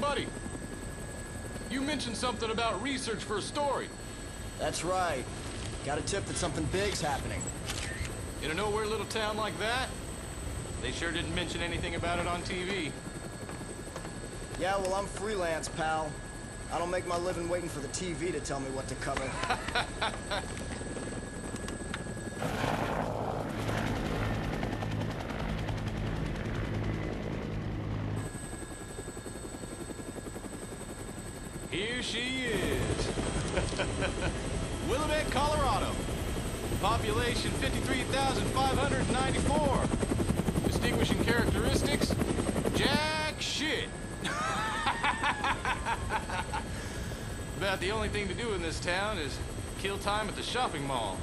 Buddy, you mentioned something about research for a story. That's right. Got a tip that something big's happening. In a nowhere little town like that? They sure didn't mention anything about it on TV. Yeah, well, I'm freelance, pal. I don't make my living waiting for the TV to tell me what to cover. Here she is. Willamette, Colorado. Population 53,594. Distinguishing characteristics? Jack shit. About the only thing to do in this town is kill time at the shopping mall.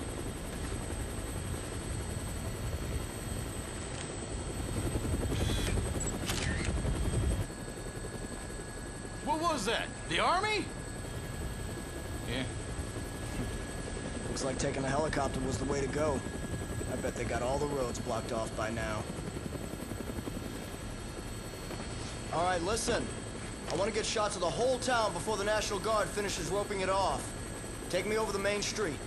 That? The army? Yeah. Looks like taking a helicopter was the way to go. I bet they got all the roads blocked off by now. All right, listen. I want to get shots of the whole town before the National Guard finishes roping it off. Take me over the main street.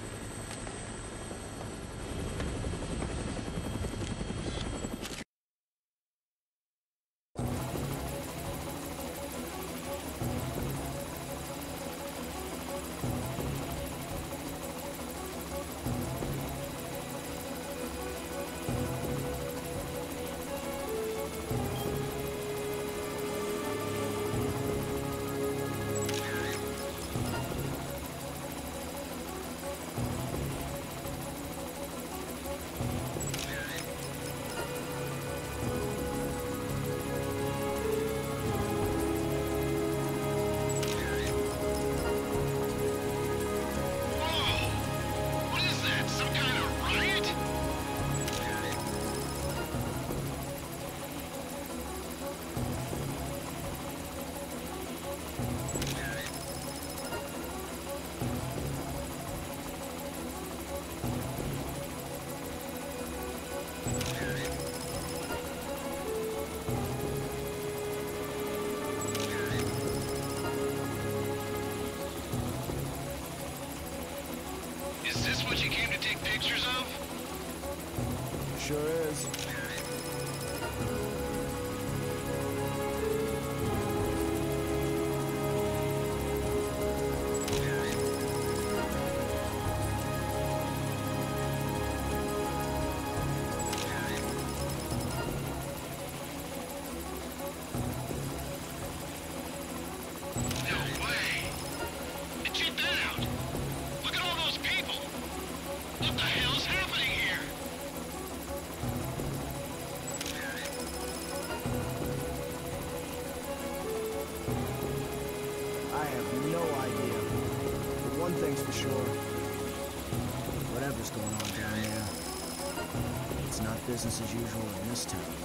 Business as usual in this town.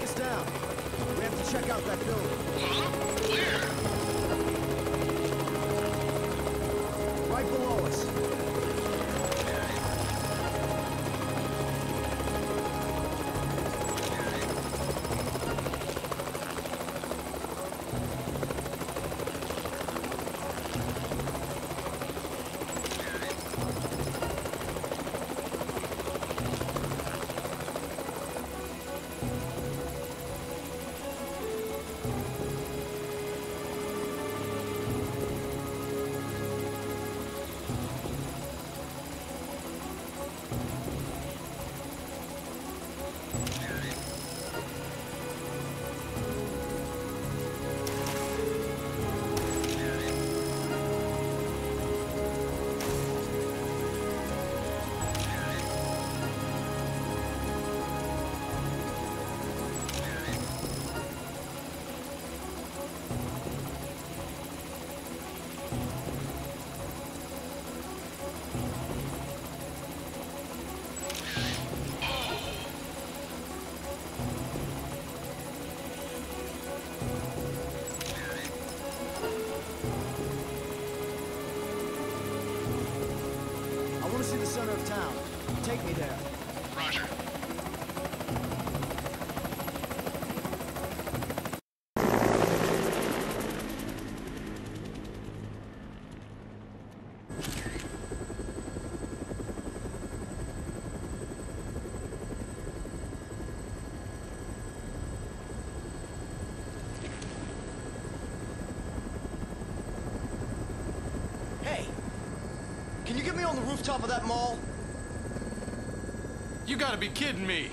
take us down. We have to check out that building. Huh? Where? Rooftop of that mall? You gotta be kidding me.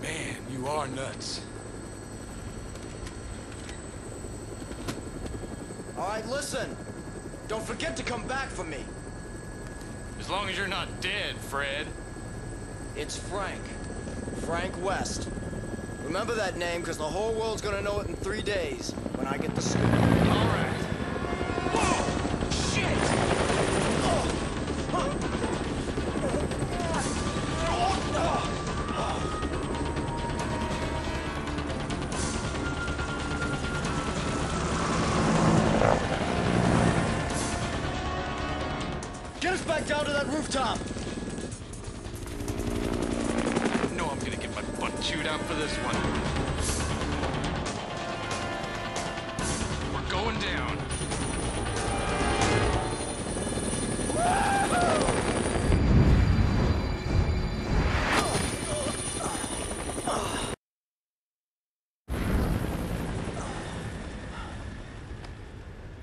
Man, you are nuts. All right, listen. Don't forget to come back for me. As long as you're not dead, Fred. It's Frank. Frank West. Remember that name, because the whole world's gonna know it in three days when I get the scoop.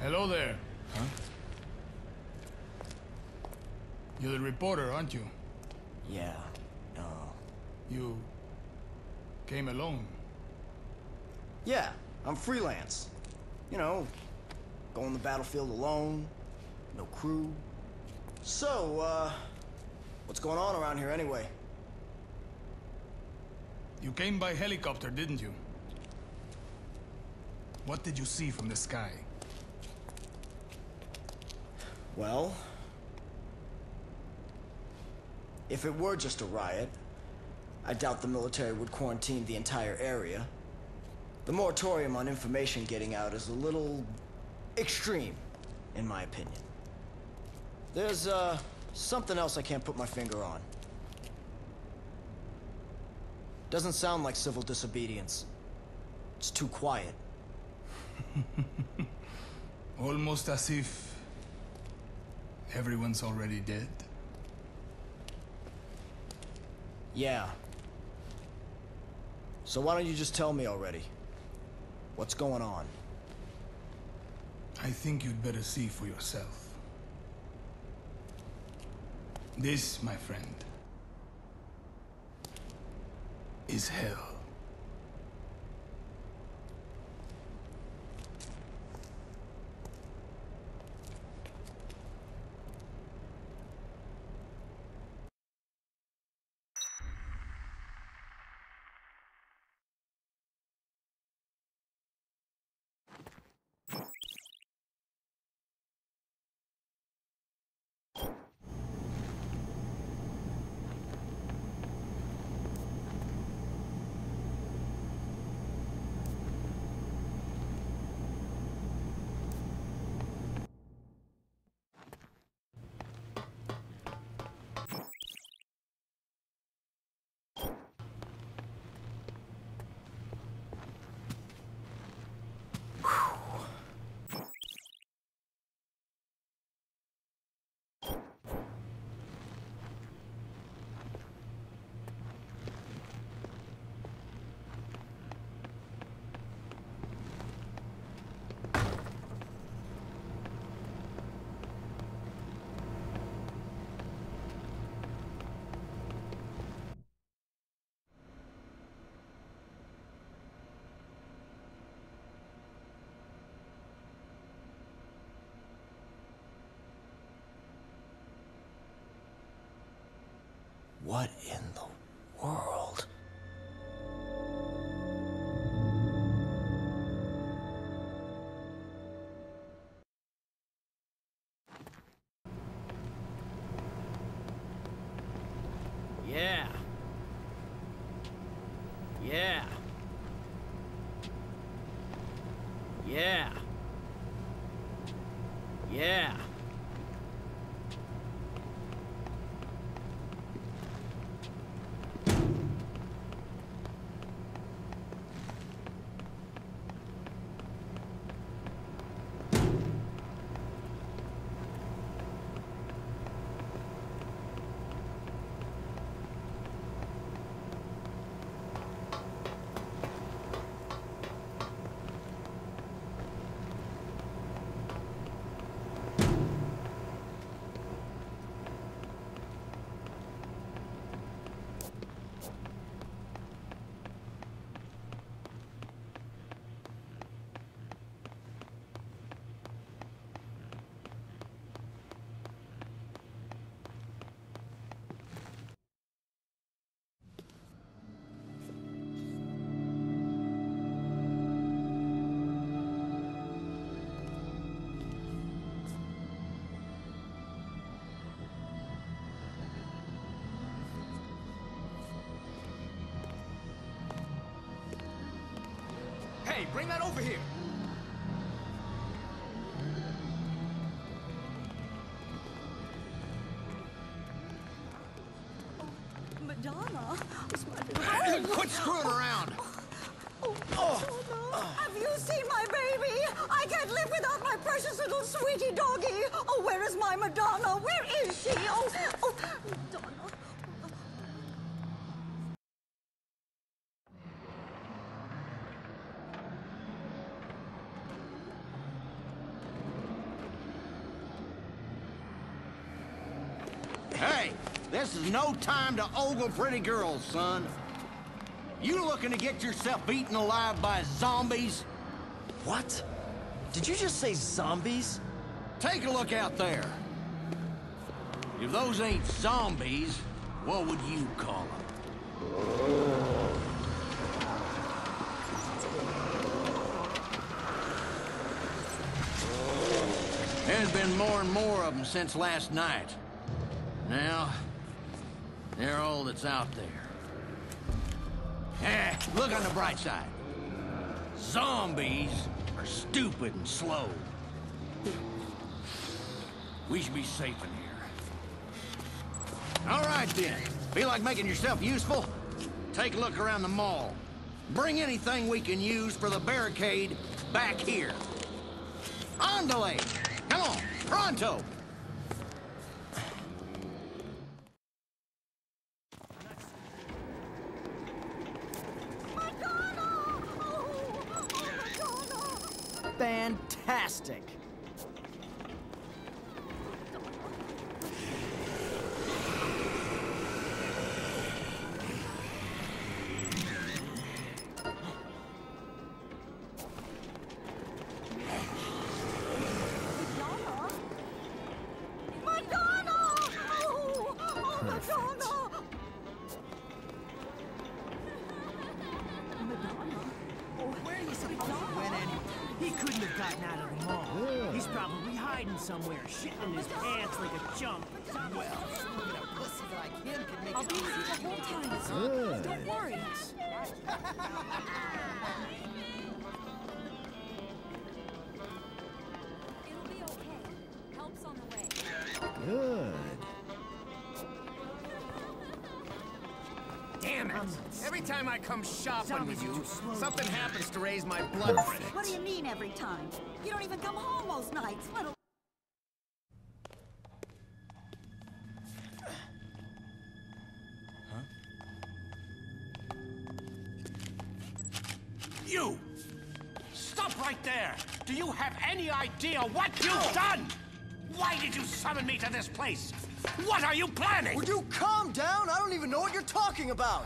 Hello there. Huh? You're the reporter, aren't you? Yeah, no. You came alone. Yeah, I'm freelance. You know, go on the battlefield alone, no crew. So, uh, what's going on around here anyway? You came by helicopter, didn't you? What did you see from the sky? Well, if it were just a riot, I doubt the military would quarantine the entire area. The moratorium on information getting out is a little extreme, in my opinion. There's, uh, something else I can't put my finger on. Doesn't sound like civil disobedience. It's too quiet. Almost as if everyone's already dead. Yeah. So why don't you just tell me already? What's going on? I think you'd better see for yourself. This, my friend, is hell. What in the Hey, bring that over here. No time to ogle pretty girls, son. You looking to get yourself eaten alive by zombies? What? Did you just say zombies? Take a look out there. If those ain't zombies, what would you call them? There's been more and more of them since last night. Now, they're all that's out there. Eh, look on the bright side. Zombies are stupid and slow. We should be safe in here. All right, then. Feel like making yourself useful? Take a look around the mall. Bring anything we can use for the barricade back here. Andale! Come on, pronto! Time I come shopping with you, something happens to raise my blood pressure. What do you mean every time? You don't even come home most nights, let alone... You! Stop right there! Do you have any idea what you've done? Why did you summon me to this place? What are you planning? Would you calm down? I don't even know what you're talking about.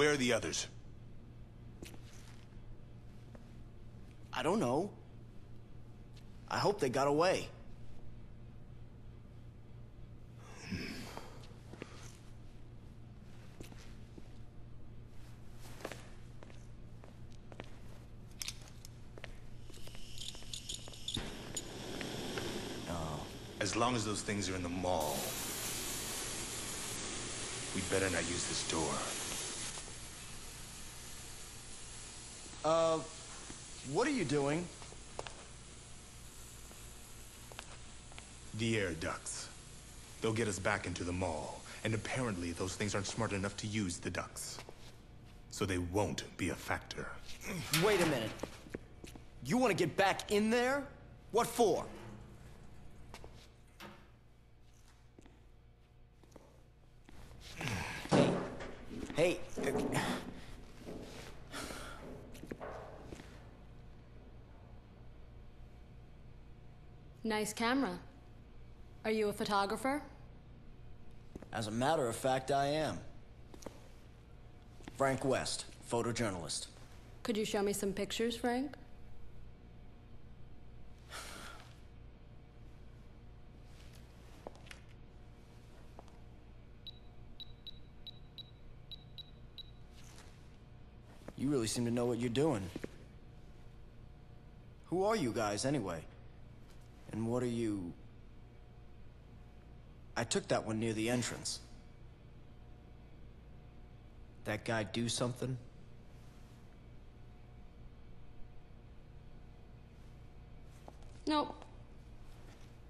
Where are the others? I don't know. I hope they got away. Uh, as long as those things are in the mall, we'd better not use this door. Uh, what are you doing? The air ducts. They'll get us back into the mall, and apparently those things aren't smart enough to use the ducts. So they won't be a factor. Wait a minute. You want to get back in there? What for? Hey. Hey. uh, Nice camera. Are you a photographer? As a matter of fact, I am. Frank West, photojournalist. Could you show me some pictures, Frank? You really seem to know what you're doing. Who are you guys, anyway? And what are you... I took that one near the entrance. That guy do something? Nope.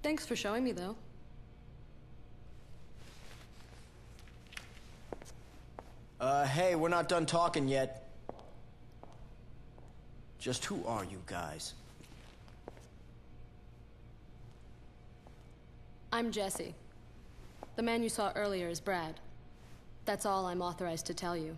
Thanks for showing me, though. Uh, hey, we're not done talking yet. Just who are you guys? I'm Jessie. The man you saw earlier is Brad. That's all I'm authorized to tell you.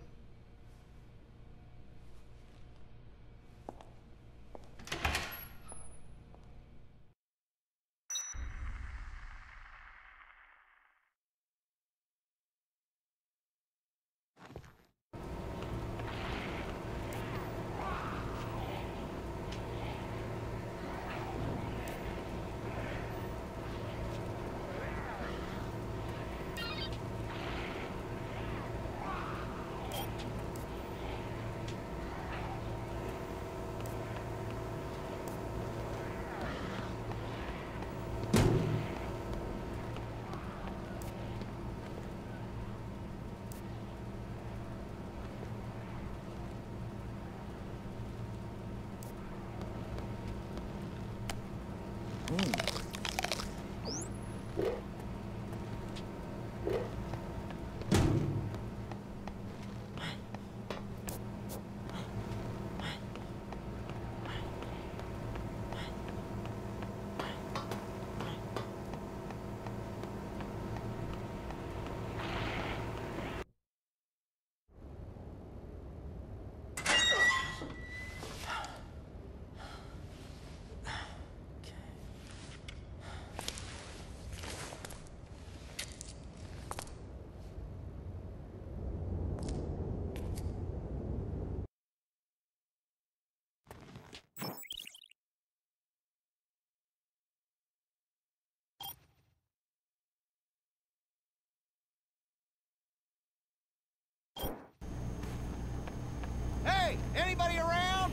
Anybody around?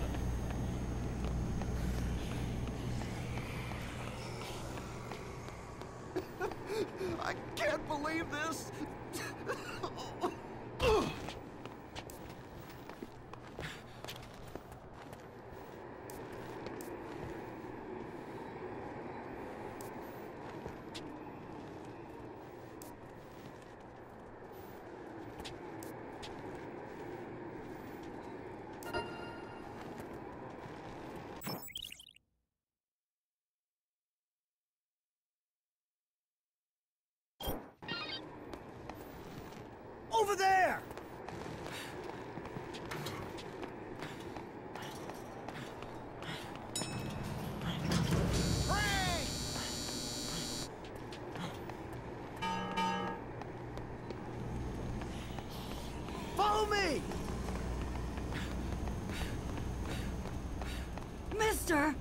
I can't believe this. Over there! Follow me! Mister!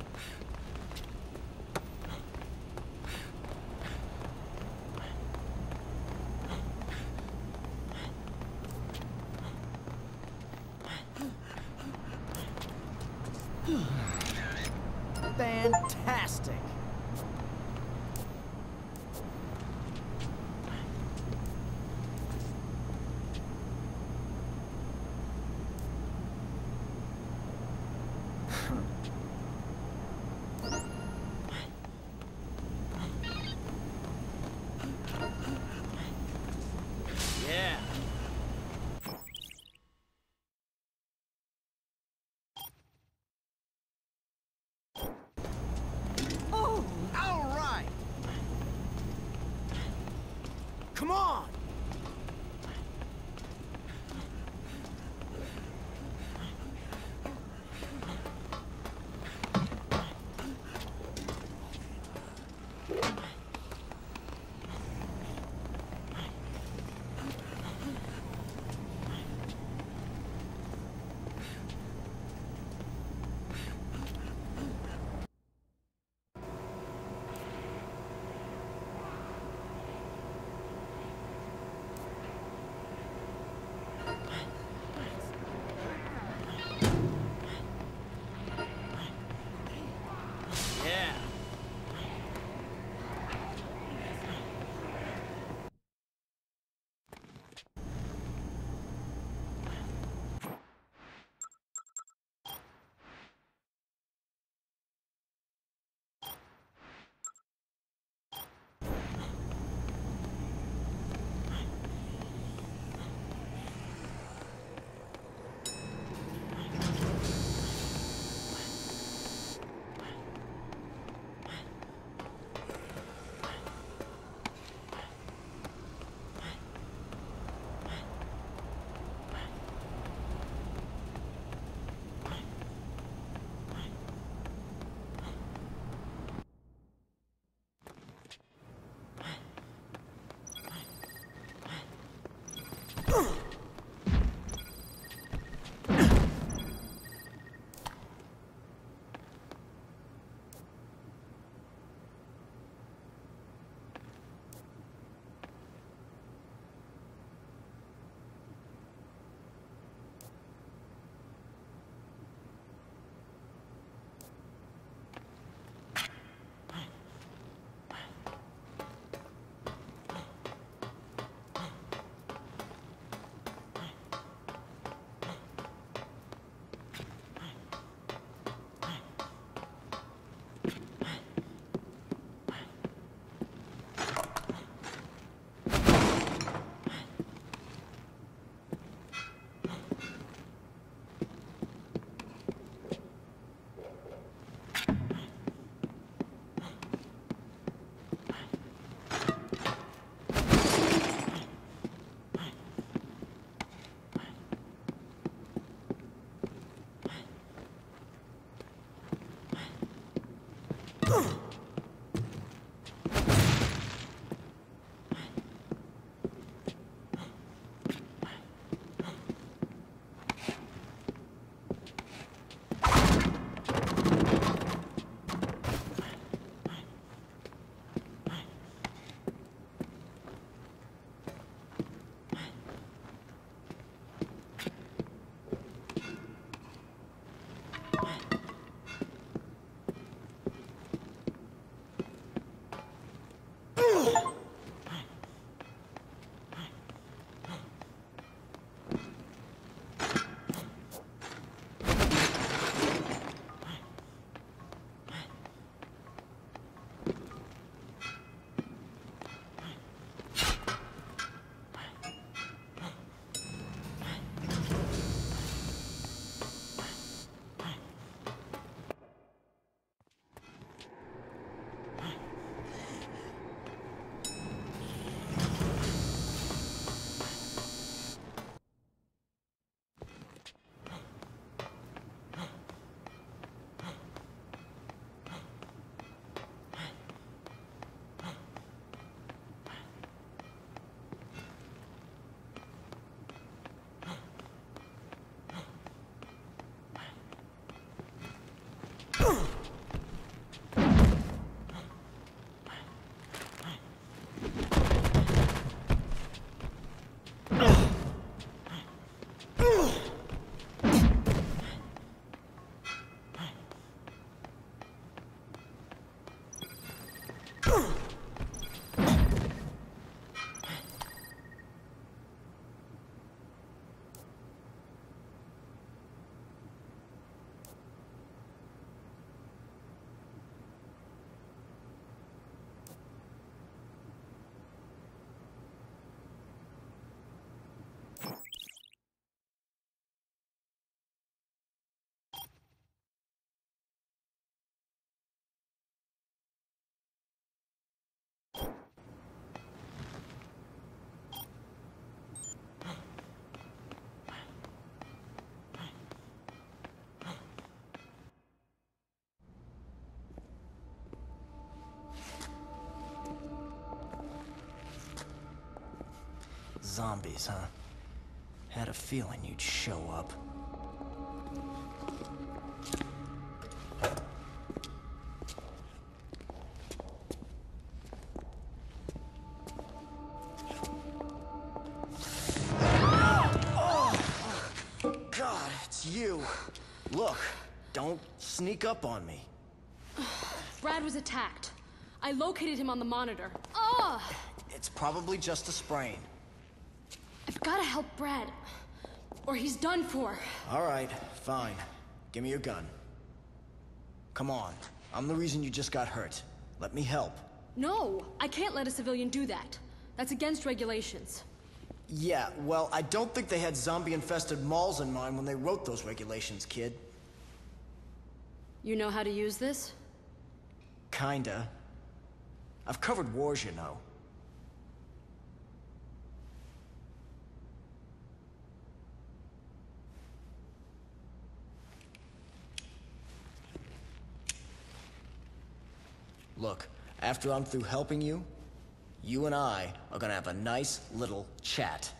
Zombies, huh? Had a feeling you'd show up. God, it's you. Look, don't sneak up on me. Brad was attacked. I located him on the monitor. Ugh! It's probably just a sprain. I've gotta help Brad. Or he's done for. All right, fine. Give me your gun. Come on. I'm the reason you just got hurt. Let me help. No, I can't let a civilian do that. That's against regulations. Yeah, well, I don't think they had zombie-infested malls in mind when they wrote those regulations, kid. You know how to use this? Kinda. I've covered wars, you know. Look, after I'm through helping you, you and I are gonna have a nice little chat.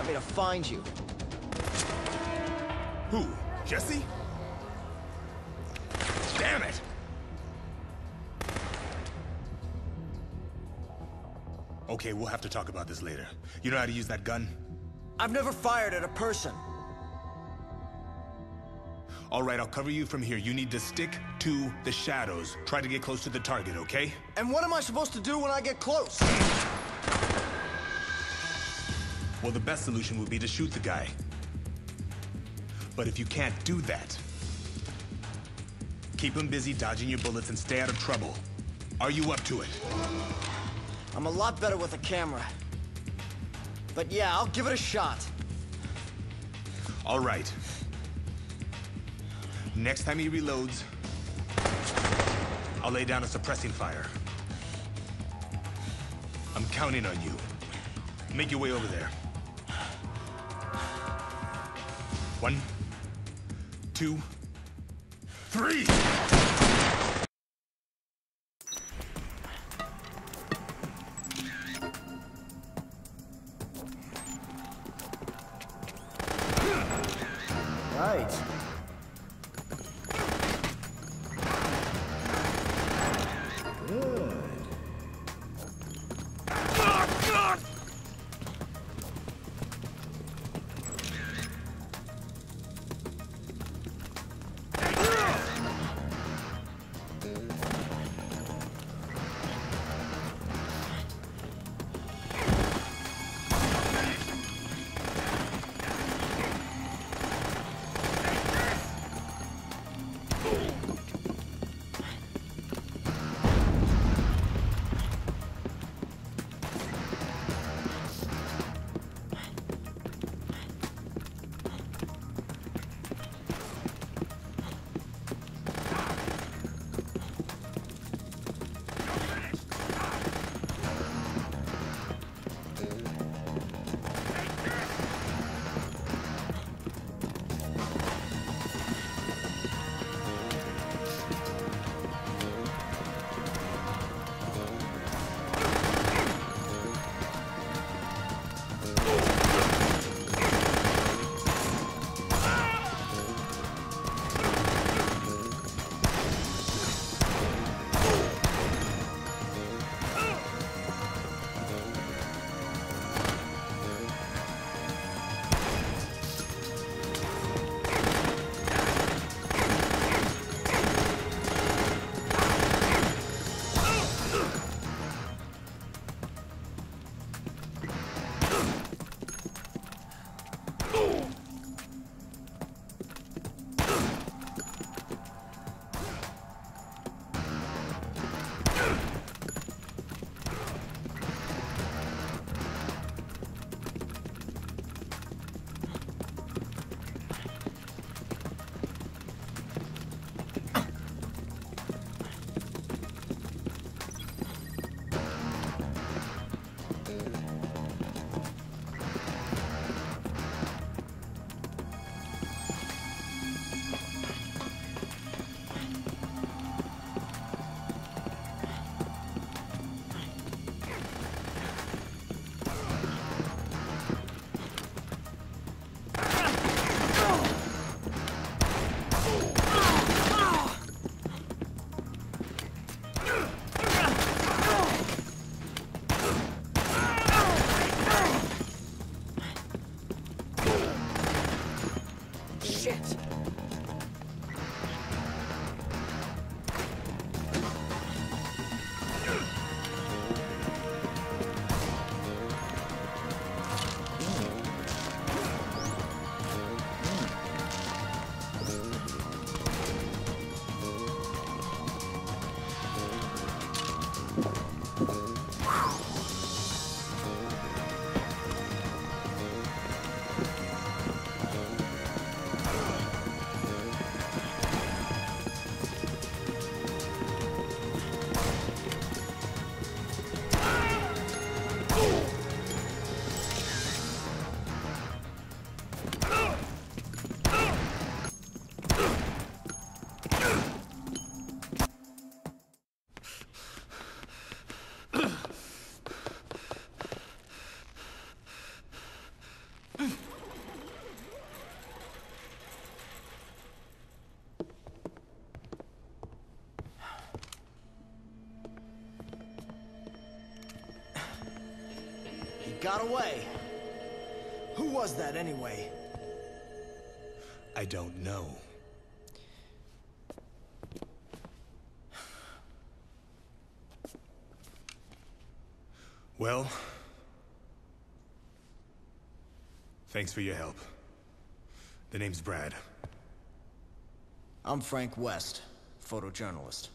Sent me to find you. Who? Jessie? Damn it! Okay, we'll have to talk about this later. You know how to use that gun? I've never fired at a person. All right, I'll cover you from here. You need to stick to the shadows. Try to get close to the target, okay? And what am I supposed to do when I get close? Well, the best solution would be to shoot the guy. But if you can't do that, keep him busy dodging your bullets and stay out of trouble. Are you up to it? I'm a lot better with a camera. But yeah, I'll give it a shot. All right. Next time he reloads, I'll lay down a suppressing fire. I'm counting on you. Make your way over there. Two, three! Got away. Who was that anyway? I don't know. Well, thanks for your help. The name's Brad. I'm Frank West, photojournalist.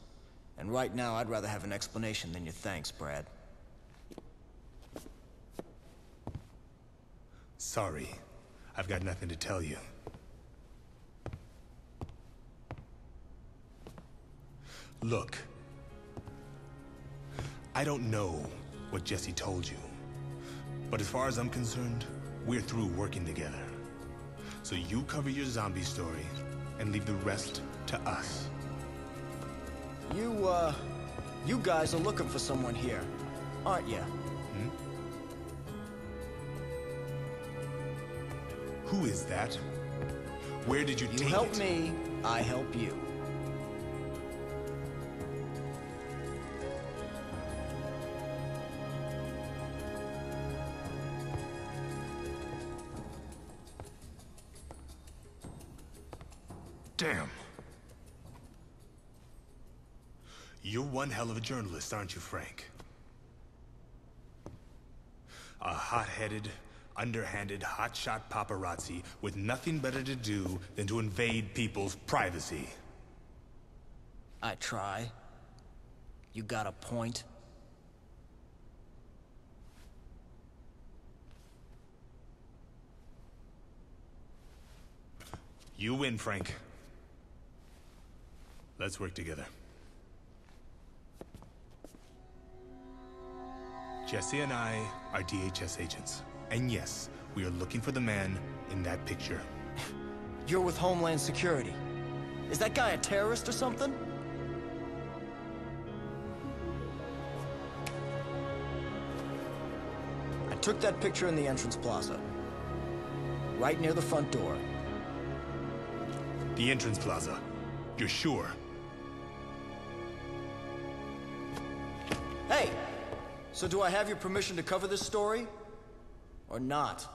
And right now, I'd rather have an explanation than your thanks, Brad. Sorry. I've got nothing to tell you. Look. I don't know what Jessie told you. But as far as I'm concerned, we're through working together. So you cover your zombie story, and leave the rest to us. You, uh... You guys are looking for someone here, aren't you? Who is that? Where did you, You take help it? me, I help you. Damn. You're one hell of a journalist, aren't you, Frank? A hot-headed, underhanded, hotshot paparazzi with nothing better to do than to invade people's privacy. I try. You got a point? You win, Frank. Let's work together. Jessie and I are DHS agents. And yes, we are looking for the man in that picture. You're with Homeland Security. Is that guy a terrorist or something? I took that picture in the entrance plaza. Right near the front door. The entrance plaza. You're sure? Hey! So do I have your permission to cover this story? Or not?